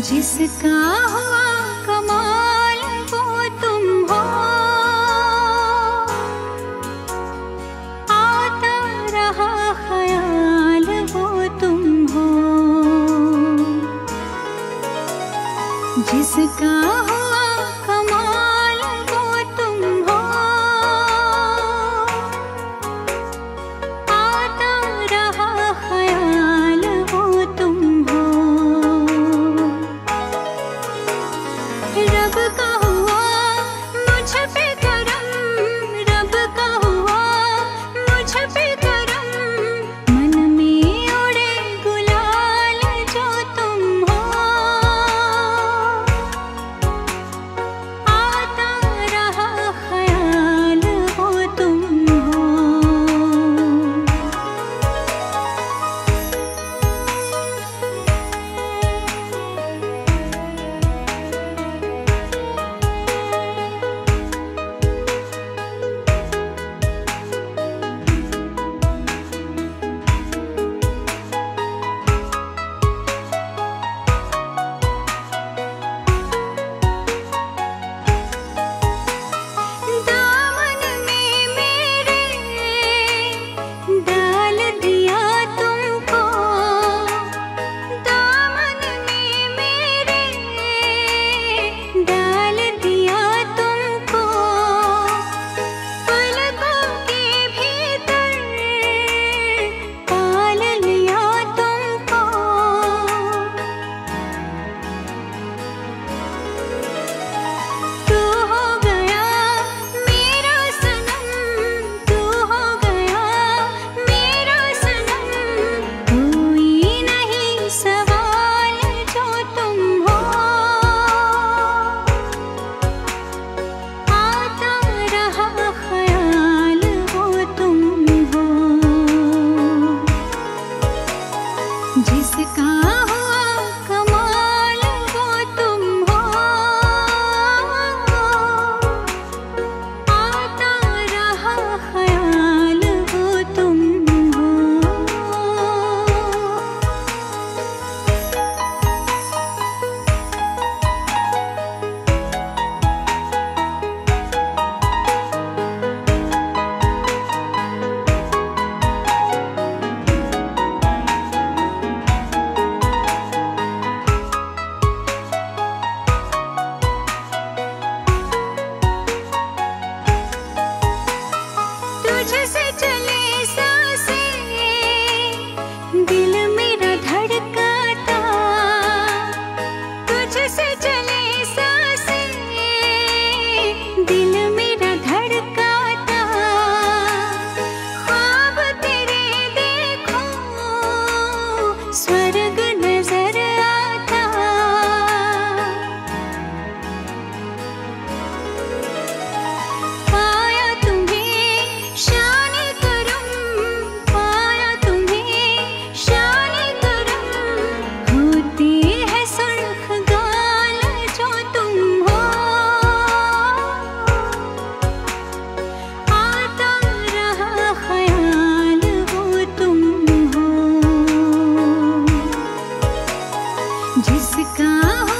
जिसका हुआ जिसका मुस्कान